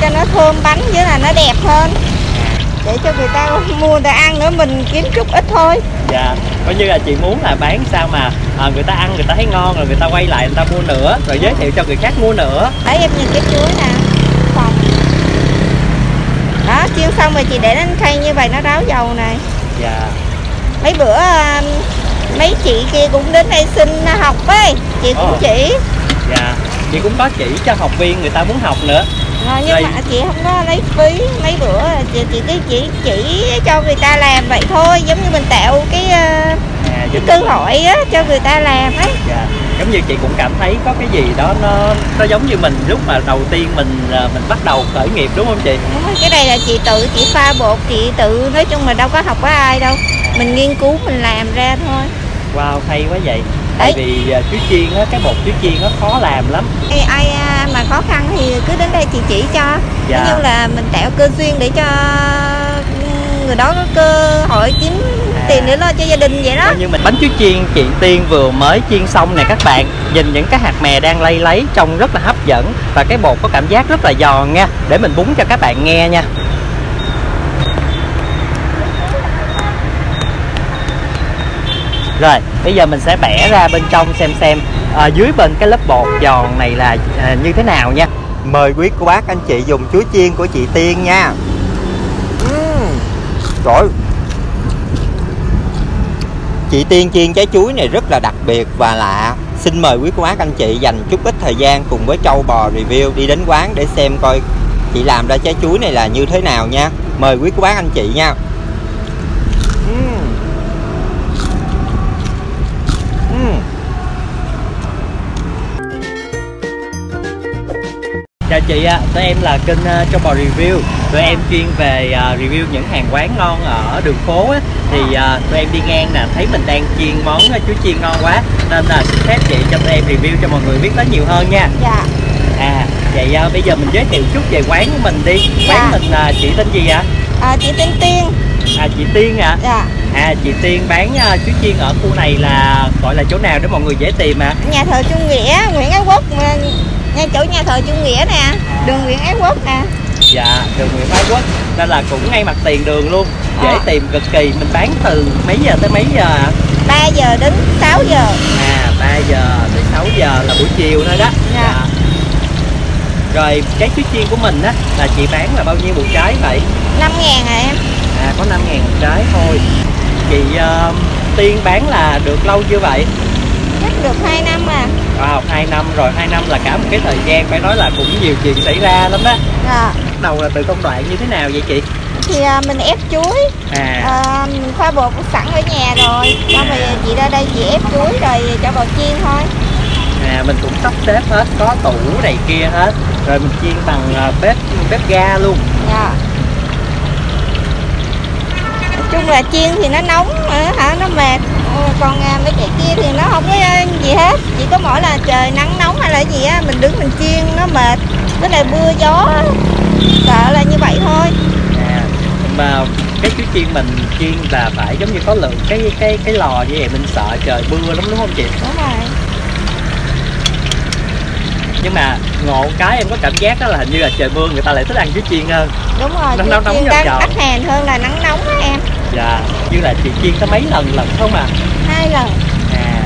cho nó thơm bánh với là nó đẹp hơn. Để cho người ta mua người ta ăn nữa mình kiếm chút ít thôi. Dạ. Coi như là chị muốn là bán sao mà à, người ta ăn người ta thấy ngon rồi người ta quay lại người ta mua nữa rồi giới thiệu cho người khác mua nữa. Đấy em nhìn cái chuối nè. Còn đó chiên xong rồi chị để đến khay như vậy nó ráo dầu này. Dạ. Mấy bữa à, mấy chị kia cũng đến đây xin học ấy. Chị cũng Ồ. chỉ. Dạ. Chị cũng có chỉ cho học viên người ta muốn học nữa Ờ, nhưng Đây. mà chị không có lấy phí mấy bữa chị, chị cứ chỉ chỉ cho người ta làm vậy thôi giống như mình tạo cái, ờ, à, cái cơ hội á, cho người ta làm ấy. Dạ giống như chị cũng cảm thấy có cái gì đó nó nó giống như mình lúc mà đầu tiên mình à, mình bắt đầu khởi nghiệp đúng không chị? Đúng cái này là chị tự chị pha bột chị tự nói chung là đâu có học với ai đâu mình nghiên cứu mình làm ra thôi. Wow hay quá vậy. Tại Đấy. vì à, chuối chiên á cái bột chuối chiên nó khó làm lắm. Ai, ai à, mà khó khăn thì cứ đến đây chị chỉ cho. Dạ. Như là mình tạo cơ duyên để cho người đó có cơ hội kiếm À. tiền để lo cho gia đình vậy đó. Coi như mình bánh chuối chiên chị Tiên vừa mới chiên xong nè các bạn. Nhìn những cái hạt mè đang lay lấy trông rất là hấp dẫn Và cái bột có cảm giác rất là giòn nha. Để mình búng cho các bạn nghe nha Rồi bây giờ mình sẽ bẻ ra bên trong xem xem à, Dưới bên cái lớp bột giòn này là à, như thế nào nha. Mời quý cô bác anh chị dùng chuối chiên của chị Tiên nha. Uhm. Rồi Chị Tiên chiên trái chuối này rất là đặc biệt và lạ. Xin mời quý cô bác anh chị dành chút ít thời gian cùng với Châu Bò Review đi đến quán để xem coi chị làm ra trái chuối này là như thế nào nha. Mời quý cô bác anh chị nha. Chị ạ, tụi em là kênh uh, Châu Bò Review. Tụi em chuyên về à, review những hàng quán ngon ở đường phố á. Thì à, tụi em đi ngang nè, thấy mình đang chiên món uh, chuối chiên ngon quá. Nên là xin phép chị cho tụi em review cho mọi người biết tới nhiều hơn nha. Dạ. À, vậy à, bây giờ mình giới thiệu chút về quán của mình đi. Dạ. Quán mình à, chị tên gì ạ? à, chị tên tiên. À, chị Tiên ạ. Dạ. À, chị Tiên bán uh, chuối chiên ở khu này là gọi là chỗ nào để mọi người dễ tìm ạ? nhà thờ Trung Nghĩa Nguyễn Ái Quốc ngay chỗ nhà thờ Trung Nghĩa nè đường Nguyễn Ái Quốc nè Dạ, đường Nguyễn Ái Quốc Nên là cũng ngay mặt tiền đường luôn Dễ À. tìm cực kỳ Mình bán từ mấy giờ tới mấy giờ ạ? 3 giờ đến 6 giờ À, 3 giờ tới 6 giờ là buổi chiều thôi đó Dạ. Rồi cái chuối chiên của mình á Là chị bán là bao nhiêu một trái vậy? 5 ngàn à em À, có 5 ngàn một trái thôi Chị ờ, Tiên bán là được lâu chưa vậy? Chắc được 2 năm à. Wow, 2 năm rồi, 2 năm là cả một cái thời gian Phải nói là cũng nhiều chuyện xảy ra lắm đó. Dạ. Bắt đầu là từ công đoạn như thế nào vậy chị? thì à, mình ép chuối. À, à, mình bột sẵn ở nhà rồi. Xong rồi chị ra đây chị ép chuối rồi cho vào chiên thôi. À mình cũng sắp xếp hết có tủ này kia hết. Rồi mình chiên bằng à, bếp bếp ga luôn. Dạ. Nói chung là chiên thì nó nóng mà, hả? Nó mệt còn à, mấy cái kia thì nó không có à, gì hết. Chỉ có mỗi là trời nắng nóng hay là gì á mình đứng mình chiên nó mệt. Với lại mưa gió. Sợ là như vậy thôi. À mà cái chuối chiên mình chiên là phải giống như có lượng cái cái cái lò như vậy mình sợ trời mưa lắm đúng không chị? Đúng rồi. Nhưng mà ngộ cái em có cảm giác đó là hình như là trời mưa người ta lại thích ăn chuối chiên hơn. Đúng rồi Nắng nóng nóng đang đắt hàng hơn là nắng nóng á em dạ như là chị chiên tới mấy lần lần không à? Hai lần. À.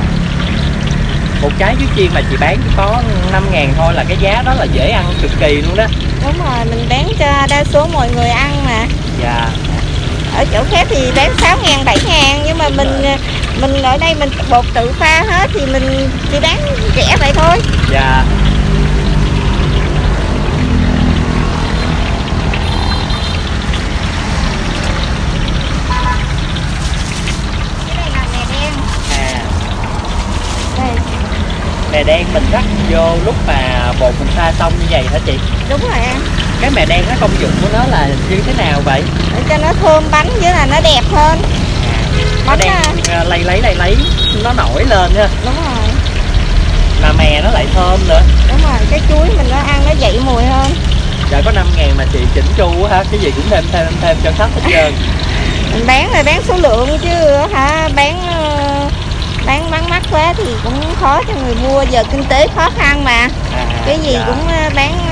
Một trái chuối chiên mà chị bán chỉ có 5 ngàn thôi là cái giá đó là dễ ăn cực kỳ luôn đó. Đúng rồi mình bán cho đa số mọi người ăn mà. Dạ. Ở chỗ khác thì bán 6 ngàn 7 ngàn nhưng mà mình mình ở đây mình bột tự pha hết thì mình chỉ bán rẻ vậy thôi. Dạ mè đen mình rắc vô lúc mà bột mình pha xong như vậy hả chị? Đúng rồi em. Cái mè đen nó công dụng của nó là như thế nào vậy? Để cho nó thơm bánh với là nó đẹp hơn. Nó Bánh đen à. à, lay lấy lay lấy nó nổi lên ha. Đúng rồi. Mà mè nó lại thơm nữa. Đúng rồi cái chuối mình nó ăn nó dậy mùi hơn. Trời có 5 ngàn mà chị chỉnh chu ha cái gì cũng thêm thêm thêm cho khách hết trơn. Mình bán là bán số lượng chứ hả? Bán ờ, bán bán mắc quá thì cũng khó cho người mua giờ kinh tế khó khăn mà à, cái gì dạ. cũng ờ, bán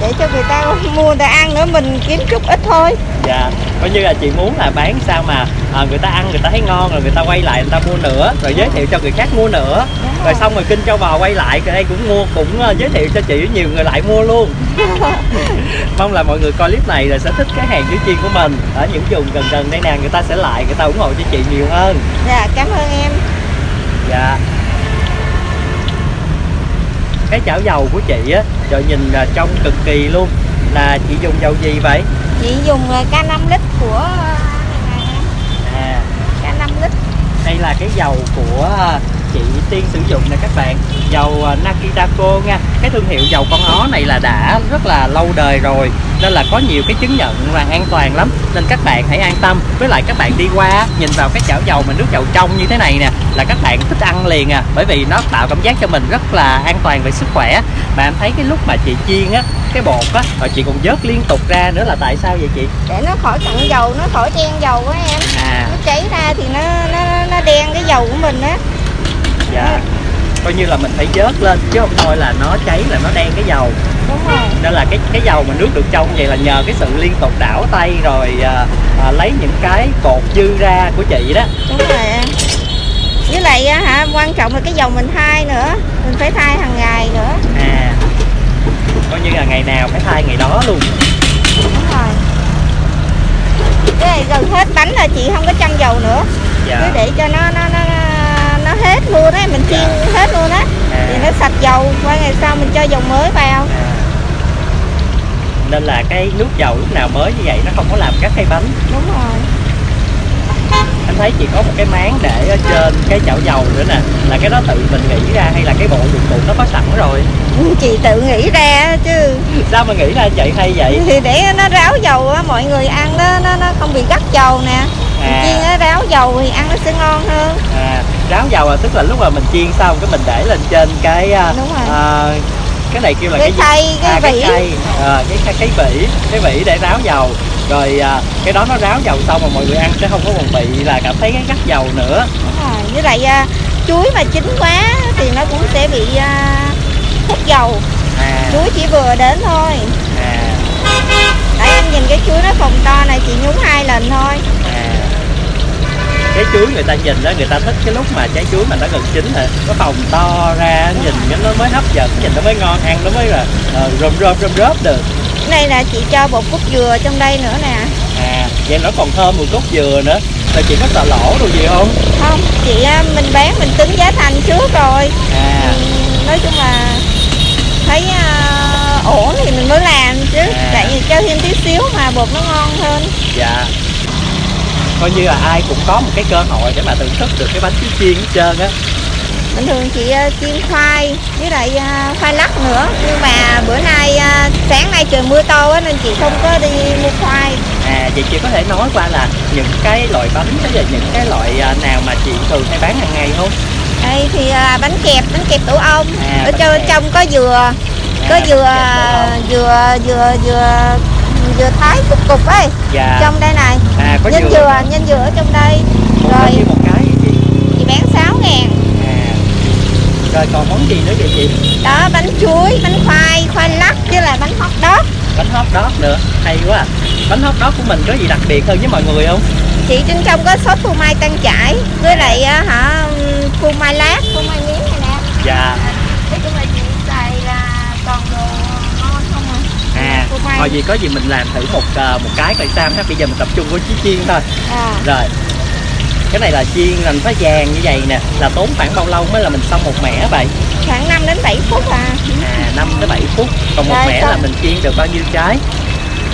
để cho người ta mua người ta ăn nữa mình kiếm chút ít thôi. Dạ coi như là chị muốn là bán sao mà à, người ta ăn người ta thấy ngon rồi người ta quay lại người ta mua nữa rồi giới thiệu cho người khác mua nữa. Đúng rồi xong rồi kinh châu bò quay lại đây cũng mua cũng ờ, giới thiệu cho chị nhiều người lại mua luôn. Mong là mọi người coi clip này là sẽ thích cái hàng chữ chiên của mình. Ở những vùng gần gần đây nè người ta sẽ lại người ta ủng hộ cho chị nhiều hơn. Dạ cảm ơn em. Dạ cái chảo dầu của chị á trời nhìn là trông cực kỳ luôn. Là chị dùng dầu gì vậy? Chị dùng ờ, K5 lít của à. K5 lít. Đây là cái dầu của chị Tiên sử dụng nè các bạn. Dầu à, Nakitako nha. Cái thương hiệu dầu con ó này là đã rất là lâu đời rồi nên là có nhiều cái chứng nhận là an toàn lắm. Nên các bạn hãy an tâm. Với lại các bạn đi qua nhìn vào cái chảo dầu mà nước dầu trong như thế này nè là các bạn thích ăn liền à. Bởi vì nó tạo cảm giác cho mình rất là an toàn về sức khỏe. Mà em thấy cái lúc mà chị chiên á cái bột á rồi chị còn vớt liên tục ra nữa là tại sao vậy chị? Để nó khỏi cặn dầu nó khỏi đen dầu á em. À. Nó cháy ra thì nó nó nó đen cái dầu của mình á dạ. Coi như là mình phải vớt lên chứ không thôi là nó cháy là nó đen cái dầu. Đúng rồi. Nên là cái cái dầu mà nước được trong vậy là nhờ cái sự liên tục đảo tay rồi à, à, lấy những cái bột dư ra của chị đó. Đúng rồi em. Với lại á, hả quan trọng là cái dầu mình thay nữa. Mình phải thay hàng ngày nữa. À. Coi như là ngày nào phải thay ngày đó luôn. Đúng rồi. Cái này gần hết bánh là chị không có chăm dầu nữa. Cứ dạ để cho nó nó nó hết luôn á mình chiên Dạ. hết luôn á. À. thì nó sạch dầu qua ngày sau mình cho dầu mới vào. À. nên là cái nước dầu lúc nào mới như vậy nó không có làm các cây bánh. Đúng rồi. Anh thấy chị có một cái máng để ở trên cái chảo dầu nữa nè. Là cái đó tự mình nghĩ ra hay là cái bộ dụng cụ nó có sẵn rồi? Chị tự nghĩ ra chứ. Sao mà nghĩ ra chị hay vậy? Thì để nó ráo dầu á mọi người ăn nó nó nó không bị gắt dầu nè À. chiên nó ráo dầu thì ăn nó sẽ ngon hơn. À ráo dầu là tức là lúc mà mình chiên xong cái mình để lên trên cái à, Đúng rồi. à, cái này kêu là cái cái gì? khay cái à, vỉ. cái khay. À, cái cái cái vỉ cái vỉ để ráo dầu. Rồi à, cái đó nó ráo dầu xong mà mọi người ăn sẽ không có còn bị là cảm thấy cái gắt dầu nữa. Đúng rồi. với lại à, chuối mà chín quá thì nó cũng sẽ bị à, hút dầu. À. Chuối chỉ vừa đến thôi. À. Đấy em nhìn cái chuối nó phồng to này chị nhúng hai lần thôi cái chuối người ta nhìn đó người ta thích cái lúc mà trái chuối mà nó gần chín rồi nó phồng to ra nhìn cái nó mới hấp dẫn nhìn nó mới ngon ăn nó mới là uh, rôm rôm rôm rớp được. Cái này là chị cho bột cúc dừa trong đây nữa nè. À vậy nó còn thơm mùi cốt dừa nữa. Là chị có sợ lỗ đồ gì không? Không, chị à, mình bán mình tính giá thành trước rồi. À. Ừ, Nói chung là thấy à, ổn thì mình mới làm chứ. À. Tại vì cho thêm tí xíu mà bột nó ngon hơn. Dạ coi như là ai cũng có một cái cơ hội để mà thưởng thức được cái bánh chuối chiên hết trơn á. Bình thường chị à, chiên khoai với lại à, khoai lắc nữa. Nhưng mà bữa nay à, sáng nay trời mưa to á nên chị không có đi mua khoai. À vậy chị có thể nói qua là những cái loại bánh bây giờ những cái loại nào mà chị thường hay bán hàng ngày không? Đây thì bánh kẹp, bánh kẹp tổ ong. À, Ở trong, kẹp. trong có dừa Có À, dừa, dừa, dừa, dừa, dừa thái cục cục ấy dạ. Trong đây này. À có Nhân dừa dừa, nhân dừa ở trong đây. Một Rồi. một cái vậy chị chị bán 6 ngàn. À. Rồi còn món gì nữa vậy chị? Đó bánh chuối, bánh khoai, khoai lắc với lại bánh hot dog. Bánh hot dog nữa. Hay quá. À. bánh hot dog của mình có gì đặc biệt hơn với mọi người không? Chị trên trong có sốt phô mai tăng chải Với lại á, hả phô mai lát, phô mai miếng này nè dạ Nói chung là chị xài là toàn đồ ngon không à à Phô mai thôi gì có gì mình làm thử một à, một cái coi sao ha bây giờ mình tập trung với chiếc chiên thôi. À. rồi. Cái này là chiên làm phá vàng như vậy nè. Là tốn khoảng bao lâu mới là mình xong một mẻ vậy? Khoảng 5 đến 7 phút à. À 5 tới 7 phút. Còn một Rồi, mẻ xong. là mình chiên được bao nhiêu trái?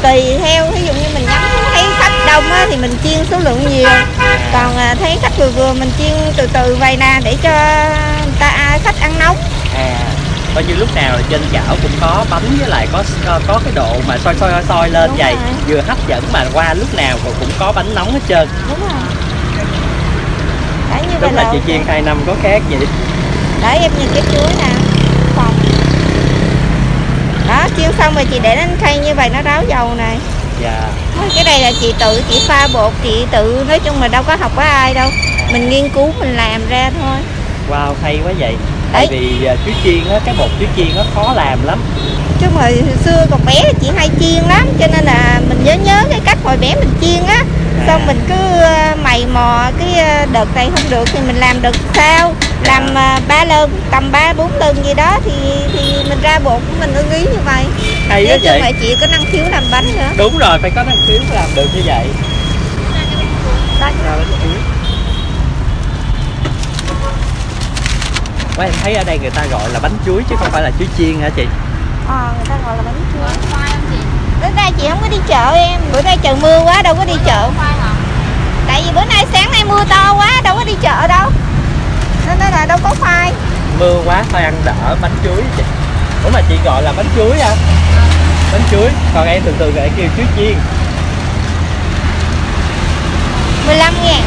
Tùy theo ví dụ như mình ngắm thấy khách đông á, thì mình chiên số lượng nhiều. Còn à, thấy khách vừa vừa mình chiên từ từ vầy nè để cho người ta à, khách ăn nóng. À bao nhiêu lúc nào là trên chảo cũng có bánh với lại có có cái độ mà soi soi soi, lên Đúng vậy. rồi. vừa hấp dẫn mà qua lúc nào cũng có bánh nóng hết trơn. Đúng rồi. Đấy như đúng là chị chiên hai năm có khác vậy đấy em nhìn cái chuối nè phòng đó chiên xong rồi chị để lên khay như vậy nó ráo dầu này. Dạ. Cái này là chị tự chị pha bột chị tự nói chung là đâu có học với ai đâu. Mình nghiên cứu mình làm ra thôi. Wow hay quá vậy tại vì à, chuối chiên á cái bột chuối chiên nó khó làm lắm. Chứ mà hồi xưa còn bé chị hay chiên lắm cho nên là mình nhớ nhớ cái cách hồi bé mình chiên á. Xong mình cứ ờ, mày mò cái ờ, đợt này không được thì mình làm đợt sau. Làm ba lần tầm ba bốn lần gì đó thì thì mình ra bột của mình ưng ý như vậy. Hay chứ đó chứ vậy. mà chị có năng khiếu làm bánh nữa. Đúng rồi phải có năng khiếu làm được như vậy. Ra bánh chuối Ủa, em thấy ở đây người ta gọi là bánh chuối chứ không phải là chuối chiên hả chị? Ờ người ta gọi là bánh chuối. Bữa nay chị không có đi chợ em. Bữa nay trời mưa quá đâu có đi chợ. Tại vì bữa nay sáng nay mưa to quá đâu có đi chợ đâu. Nên nó là đâu có khoai. Mưa quá thôi ăn đỡ bánh chuối chị? Ủa mà chị gọi là bánh chuối à bánh chuối. Còn em thường thường lại kêu chuối chiên. 15 ngàn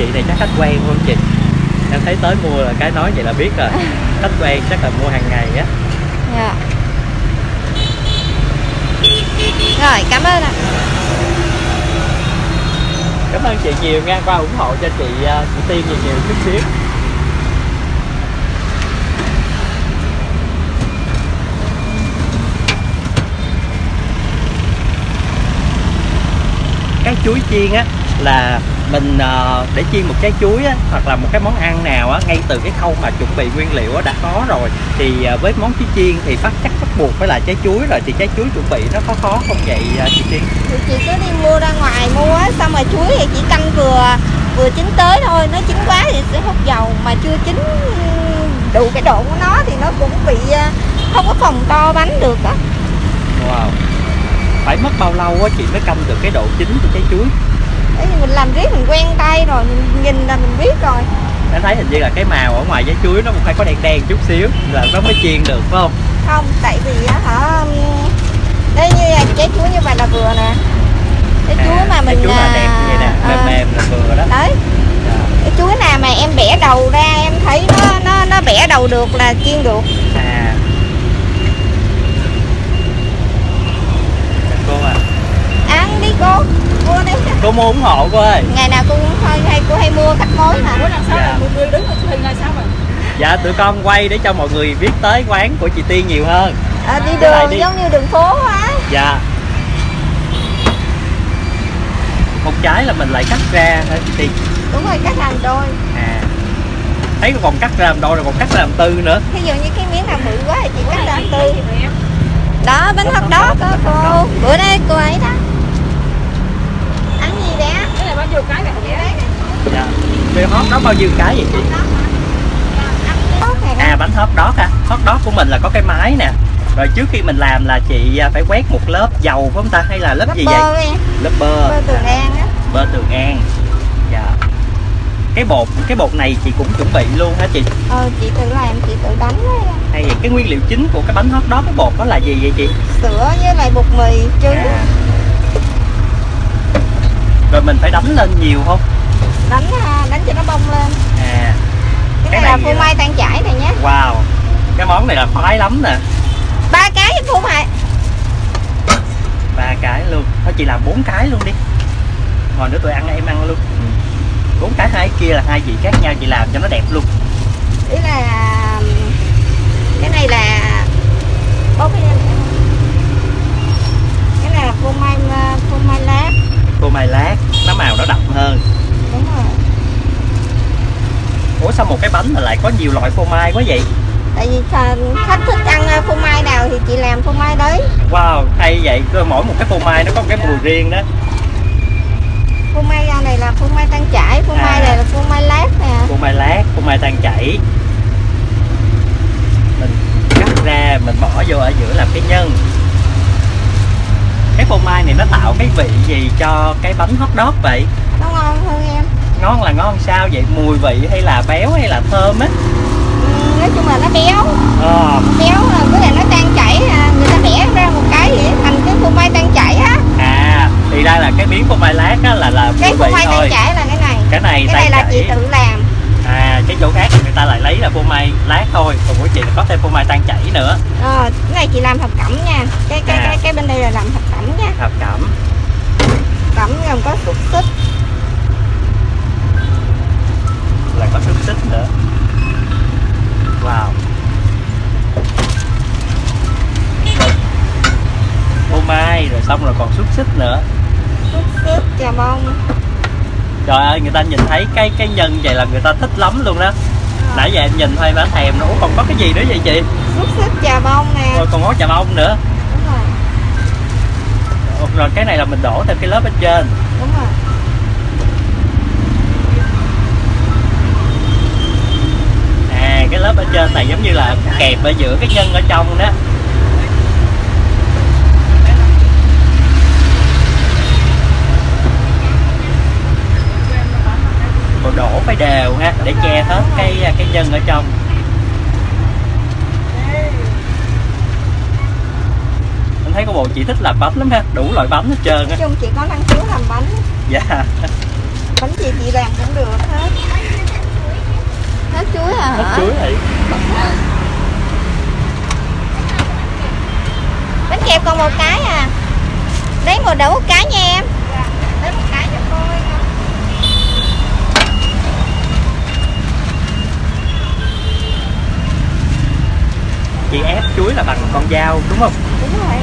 chị này chắc khách quen không chị. Em thấy tới mua là cái nói vậy là biết rồi. Khách quen chắc là mua hàng ngày á. Dạ. rồi cảm ơn ạ. Cảm ơn chị nhiều nha qua ủng hộ cho chị à, chị tiên nhiều nhiều chút xíu. Cái chuối chiên á là mình ờ, để chiên một trái chuối á hoặc là một cái món ăn nào á ngay từ cái khâu mà chuẩn bị nguyên liệu á đã khó rồi thì ờ, với món chuối chiên thì bắt chắc bắt buộc phải là trái chuối rồi thì trái chuối chuẩn bị nó có khó không vậy ờ, chị tiên? Thì chị cứ đi mua ra ngoài mua á, xong rồi chuối thì chỉ canh vừa vừa chín tới thôi nó chín quá thì sẽ hút dầu mà chưa chín đủ cái độ của nó thì nó cũng bị không có phòng to bánh được á. Wow. Phải mất bao lâu á chị mới canh được cái độ chín của trái chuối Mình làm riết mình quen tay rồi mình nhìn là mình biết rồi. Em thấy hình như là cái màu ở ngoài trái chuối nó cũng phải có đen đen chút xíu là nó mới chiên được phải không? Không tại vì á hả đây như là trái chuối như vậy là vừa nè. Cái chuối mà À, mình trái chuối mà đẹp như vậy nè à, mềm à, mềm là vừa đó. đấy. Dạ. cái chuối nào mà em bẻ đầu ra em thấy nó nó nó bẻ đầu được là chiên được. À. Cô. À ăn đi cô mua đi cô mua ủng hộ cô ơi. Ngày nào cô cũng thôi hay cô hay mua khách mối mà. Ủa làm sao Dạ. là mọi người đứng ở hình là sao mà? Dạ tụi con quay để cho mọi người biết tới quán của chị tiên nhiều hơn. À, đi đường đi. giống như đường phố á. Dạ. Một trái là mình lại cắt ra hả chị tiên? Đúng rồi cách làm đôi. À. Thấy còn cắt ra làm đôi rồi còn cắt ra làm tư nữa. Ví dụ như cái miếng nào bự quá thì chị cắt làm tư. Đó bánh hot đó có cô. bữa nay cô ấy đó ăn gì đấy á cái này bao nhiêu cái vậy hả dạ. Điều hot đó bao nhiêu cái vậy chị? À bánh hot đó à hot đó của mình là có cái máy nè. Rồi trước khi mình làm là chị à, phải quét một lớp dầu phải không ta? Hay là lớp Bắp gì vậy? em. Lớp bơ. Bơ tường an á. Bơ tường an dạ. Cái bột cái bột này chị cũng chuẩn bị luôn hả chị? Ờ chị tự làm chị tự đánh đấy hay vậy cái nguyên liệu chính của cái bánh hot đó cái bột đó là gì vậy chị? Sữa với lại bột mì trứng. À. rồi mình phải đánh lên nhiều không? Đánh à, đánh cho nó bông lên. À cái Cái này là này phô là- mai tan chảy này nhé. Wow cái món này là khoái lắm nè. Ba cái phô mai. Ba cái luôn. Thôi chị làm bốn cái luôn đi. Hồi nữa tụi ăn em ăn luôn. Ừ. bốn cái hai kia là hai vị khác nhau chị làm cho nó đẹp luôn. Ý là cái này là bốc cái cái này là phô mai phô mai lát cô mai lát nó màu nó đậm hơn. Đúng rồi. Ủa sao một cái bánh mà lại có nhiều loại phô mai quá vậy? Tại vì à, khách thích ăn à, phô mai nào thì chị làm phô mai đấy. Wow hay vậy. Cơ mỗi một cái phô mai nó có một cái mùi riêng đó. Phô mai ra này là phô mai tan chảy phô À. mai này là phô mai lát nè. Phô mai lát phô mai tan chảy mình cắt ra mình bỏ vô ở giữa làm cái nhân cái phô mai này nó tạo cái vị gì cho cái bánh hot dog vậy? Nó ngon hơn em. Ngon là ngon sao vậy? Mùi vị hay là béo hay là thơm á? Ừ, nói chung là nó béo. Nó béo à, với lại nó tan chảy à, người ta bẻ ra một cái vậy thành cái phô mai tan chảy á. À thì ra là cái miếng phô mai lát á là là cái phô mai tan chảy là cái này. Cái này cái này là chị tự làm. à cái chỗ khác thì người ta lại lấy là phô mai lát thôi còn của chị là có thêm phô mai tan chảy nữa. Ờ cái này chị làm thập cẩm nha. Cái cái À. cái, cái bên đây là làm thập cẩm nha. Thập cẩm trời ơi người ta nhìn thấy cái cái nhân vậy là người ta thích lắm luôn đó. Nãy giờ em nhìn thôi mà thèm nữa. Còn có cái gì nữa vậy chị? Xúc xích chà bông nè. Rồi còn có chà bông nữa. Đúng rồi. Ủa, rồi cái này là mình đổ thêm cái lớp bên trên. Đúng rồi. À cái lớp ở trên này giống như là kẹp ở giữa cái nhân ở trong đó còn đổ phải đều ha để che hết cái cái nhân ở trong. Em thấy có bộ chị thích làm bánh lắm ha đủ loại bánh hết trơn á. Chung chị có năng khiếu làm bánh. Dạ. Bánh gì chị làm cũng được hết. Hết chuối à hết hả? chuối thì bánh kẹp còn một cái à. Lấy một một cái nha em lấy một cái cho tôi chị ép chuối là bằng con dao đúng không? Đúng rồi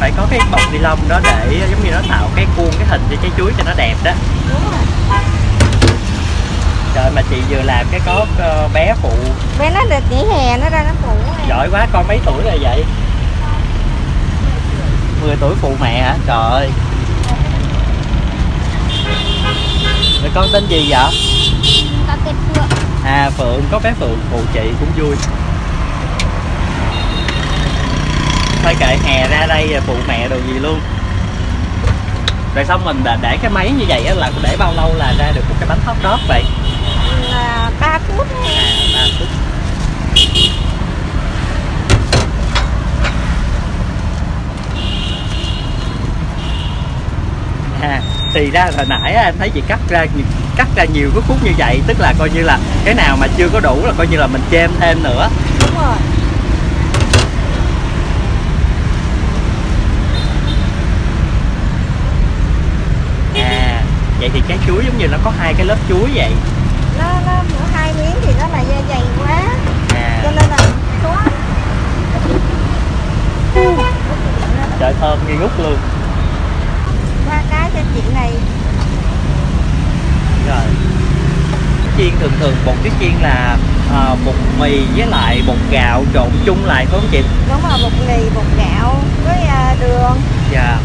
phải có cái bọc ni lông đó để giống như nó tạo cái khuôn cái hình cho trái chuối cho nó đẹp đó. Đúng rồi. Trời mà chị vừa làm cái có ờ, bé phụ. Bé nó được nghỉ hè nó ra nó phụ giỏi quá con mấy tuổi rồi vậy 10 tuổi phụ mẹ hả? Trời ơi. Rồi con tên gì vậy? Có cái phượng. À phượng. Có bé phượng phụ chị cũng vui. Thôi kệ hè ra đây phụ mẹ đồ gì luôn. Rồi xong mình để cái máy như vậy á là để bao lâu là ra được một cái bánh hot dog vậy? Là ba phút. À ba phút à, thì ra hồi nãy em thấy chị cắt ra cắt ra nhiều cái khúc như vậy tức là coi như là cái nào mà chưa có đủ là coi như là mình chêm thêm nữa. Đúng rồi. À vậy thì trái chuối giống như nó có hai cái lớp chuối vậy. Nó nó hai miếng thì nó là da dày quá. À. Cho nên là xóa trời thơm nghi ngút luôn cho chị này. Rồi. Chiên thường thường bột cái chiên là à, bột mì với lại bột gạo trộn chung lại phải không chị? Đúng rồi bột mì bột gạo với à, đường. Dạ.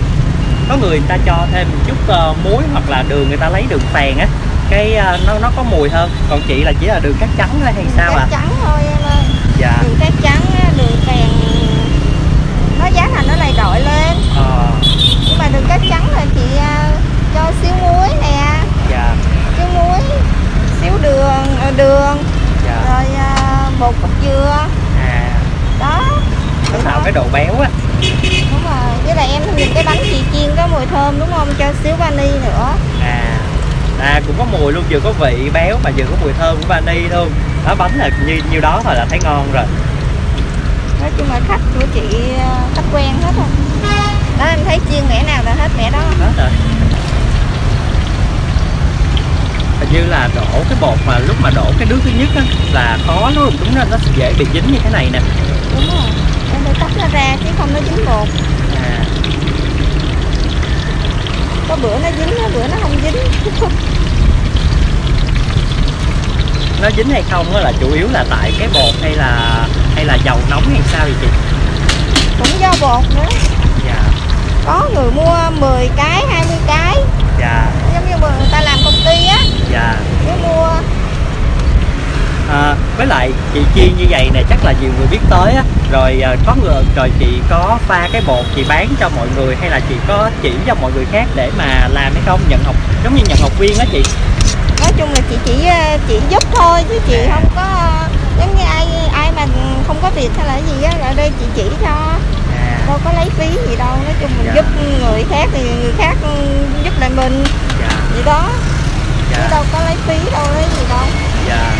Có người người ta cho thêm một chút ờ, muối hoặc là đường người ta lấy đường phèn á. Cái ờ, nó nó có mùi hơn. Còn chị là chỉ là đường cát trắng thôi hay sao cát à? trắng thôi em ơi. Dạ. Đường cát trắng á, đường phèn nó giá thành nó lại đội lên. Ờ. nhưng mà đường cát trắng là chị à, cho xíu muối nè. Dạ. Xíu muối xíu đường ờ, đường. Dạ. Rồi à, bột bột dừa. À. Đó. Nó tạo cái độ béo á. Đúng rồi. Với lại em nhìn cái bánh chị chiên có mùi thơm đúng không? Cho xíu vani nữa. À. À cũng có mùi luôn vừa có vị béo mà vừa có mùi thơm của vani luôn. Đó bánh là như nhiêu đó thôi là thấy ngon rồi. Nói chung là khách của chị à, khách quen hết rồi đó em thấy chiên mẻ nào là hết mẻ đó. Hết rồi. Hình như là đổ cái bột mà lúc mà đổ cái nước thứ nhất á là khó nó đúng ra nó sẽ dễ bị dính như thế này nè. Đúng rồi. Em phải tách nó ra chứ không nó dính bột. À. Có bữa nó dính có bữa nó không dính. Nó dính hay không á là chủ yếu là tại cái bột hay là hay là dầu nóng hay sao vậy chị? Cũng do bột nữa có người mua 10 cái 20 cái. Dạ. Giống như người ta làm công ty á. Dạ. Mua. À, với lại chị chiên như vậy nè chắc là nhiều người biết tới á. Rồi à, có người rồi chị có pha cái bột chị bán cho mọi người hay là chị có chỉ cho mọi người khác để mà làm hay không? Nhận học giống như nhận học viên á chị. Nói chung là chị chỉ ờ, chị giúp thôi chứ chị không có giống như ai ai mà không có việc hay là gì á ở đây chị chỉ cho. à đâu có lấy phí gì đâu nói chung mình Dạ. giúp người khác thì người khác giúp lại mình. Dạ. Vậy đó. Chứ dạ đâu có lấy phí đâu lấy gì đâu. Dạ.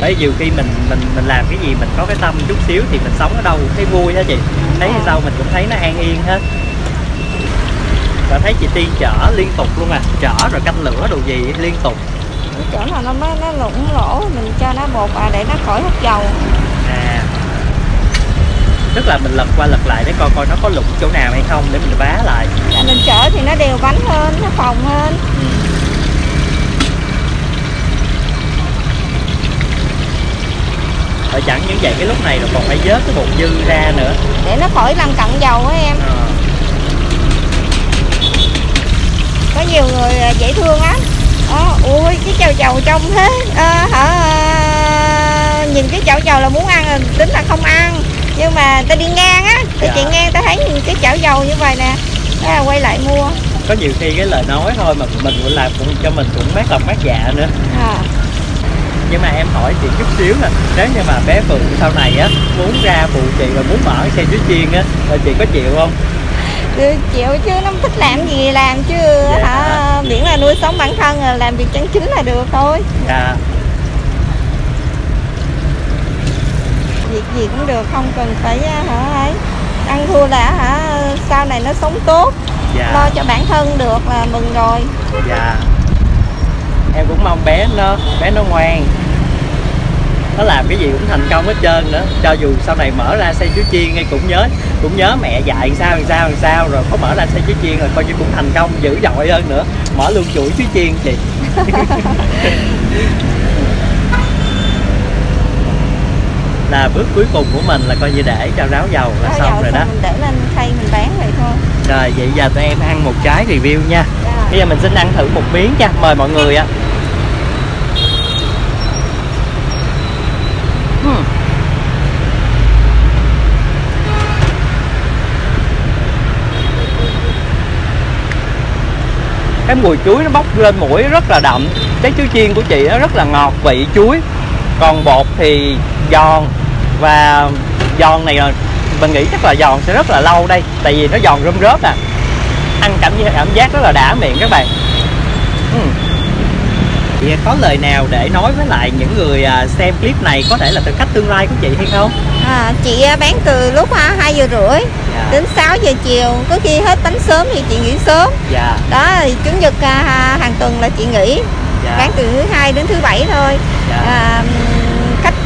Bởi nhiều khi mình mình mình làm cái gì mình có cái tâm chút xíu thì mình sống ở đâu cũng thấy vui hết chị? Thấy À. sao mình cũng thấy nó an yên hết. Và thấy chị tiên chở liên tục luôn à. Chở rồi canh lửa đồ gì liên tục. Chỗ nào nó mới nó lủng lỗ mình cho nó bột à để nó khỏi hút dầu. À tức là mình lật qua lật lại để coi coi nó có lủng chỗ nào hay không để mình vá lại. Là mình chở thì nó đều bánh hơn nó phồng hơn rồi chẳng những vậy cái lúc này rồi còn phải vớt cái bột dư ra nữa. Để nó khỏi làm cặn dầu á em. Ờ, có nhiều người à, dễ thương lắm. Đó, ui cái chầu dầu trong thế. Ờ, hả ờ, nhìn cái chảo dầu là muốn ăn là tính là không ăn nhưng mà ta đi ngang á ta Dạ. chạy ngang ta thấy cái chảo dầu như vậy nè thế là quay lại mua. Có nhiều khi cái lời nói thôi mà mình cũng làm cũng cho mình cũng mát lòng mát dạ nữa. À, nhưng mà em hỏi chị chút xíu nè nếu như mà bé Phượng sau này á muốn ra phụ chị và muốn mở xe chuối chiên á là chị có chịu không? Ừ, chịu chứ nó thích làm gì làm chứ Dạ. hả? Miễn là nuôi sống bản thân là làm việc chân chính là được thôi. Dạ việc gì cũng được không cần phải à, hả ấy. Ăn thua là hả sau này nó sống tốt dạ. lo cho bản thân được là mừng rồi. Dạ. Em cũng mong bé nó bé nó ngoan. Nó làm cái gì cũng thành công hết trơn nữa. Cho dù sau này mở ra xe chuối chiên hay cũng nhớ cũng nhớ mẹ dạy sao làm sao làm sao rồi có mở ra xe chuối chiên rồi coi như cũng thành công dữ dội hơn nữa. Mở luôn chuỗi chuối chiên chị là bước cuối cùng của mình là coi như để cho ráo dầu là Đó, xong dầu rồi đó. mình để lên khay mình bán vậy thôi. Rồi vậy giờ tụi em ăn một trái review nha. Dạ. bây giờ mình xin ăn thử một miếng nha. Mời mọi người ạ. Hmm. cái mùi chuối nó bốc lên mũi rất là đậm. Trái chuối chiên của chị nó rất là ngọt vị chuối. Còn bột thì giòn. Và giòn này là mình nghĩ chắc là giòn sẽ rất là lâu đây tại vì nó giòn rơm rớp à ăn cảm giác cảm giác rất là đã miệng các bạn. Ừm. Vậy có lời nào để nói với lại những người à, xem clip này có thể là từ khách tương lai của chị hay không? à, chị à, bán từ lúc à, 2 giờ rưỡi Dạ. đến 6 giờ chiều. Có khi hết bánh sớm thì chị nghỉ sớm. Dạ, đó thì chủ nhật à, hàng tuần là chị nghỉ. Dạ, bán từ thứ hai đến thứ bảy thôi. Dạ. à,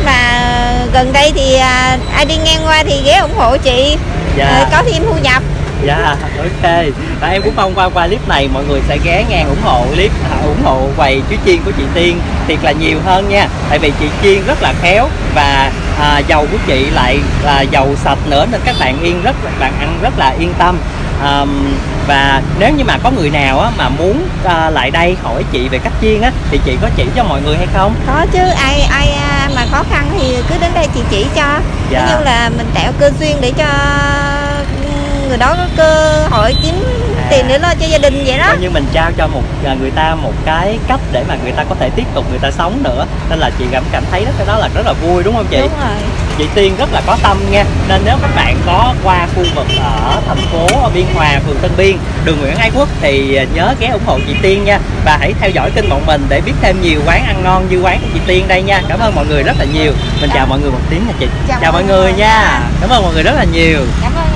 mà gần đây thì à, ai đi ngang qua thì ghé ủng hộ chị Dạ. à, có thêm thu nhập Dạ, ok. Và em cũng mong qua qua clip này mọi người sẽ ghé ngang ủng hộ clip à, ủng hộ quầy chuối chiên của chị Tiên thiệt là nhiều hơn nha. Tại vì chị chiên rất là khéo và à, dầu của chị lại là dầu sạch nữa nên các bạn yên rất bạn ăn rất là yên tâm. Ờm, và nếu như mà có người nào á, mà muốn à, lại đây hỏi chị về cách chiên á thì chị có chỉ cho mọi người hay không? có chứ ai ai à, mà khó khăn thì cứ đến đây chị chỉ cho Dạ. Như là mình tạo cơ duyên để cho người đó có cơ hội kiếm À. tiền để lo cho gia đình vậy đó coi như mình trao cho một à, người ta một cái cách để mà người ta có thể tiếp tục người ta sống nữa nên là chị cảm cảm thấy đó cái đó là rất là vui đúng không chị đúng rồi chị Tiên rất là có tâm nha. Nên nếu các bạn có qua khu vực ở thành phố Biên Hòa phường Tân Biên đường Nguyễn Ái Quốc thì nhớ ghé ủng hộ chị Tiên nha. Và hãy theo dõi kênh bọn mình để biết thêm nhiều quán ăn ngon như quán của chị Tiên đây nha. Cảm ơn mọi người rất là nhiều. Mình chào mọi người một tiếng nha chị. Chào chào mọi người. nha. cảm ơn mọi người rất là nhiều. Cảm ơn